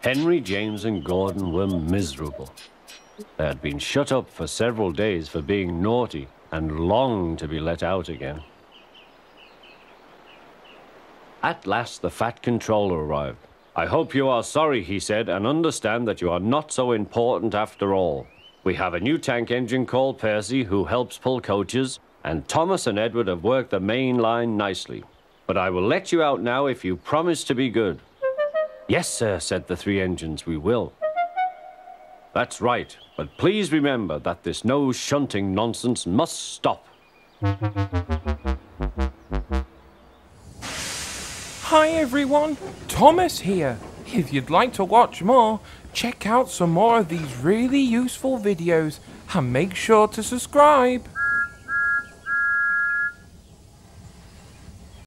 Henry, James, and Gordon were miserable. They had been shut up for several days for being naughty and longed to be let out again. At last, the Fat Controller arrived. I hope you are sorry, he said, and understand that you are not so important after all. We have a new tank engine called Percy who helps pull coaches, and Thomas and Edward have worked the main line nicely. But I will let you out now if you promise to be good. Yes, sir, said the three engines, we will. That's right, but please remember that this no shunting nonsense must stop. Hi everyone, Thomas here. If you'd like to watch more, check out some more of these really useful videos and make sure to subscribe.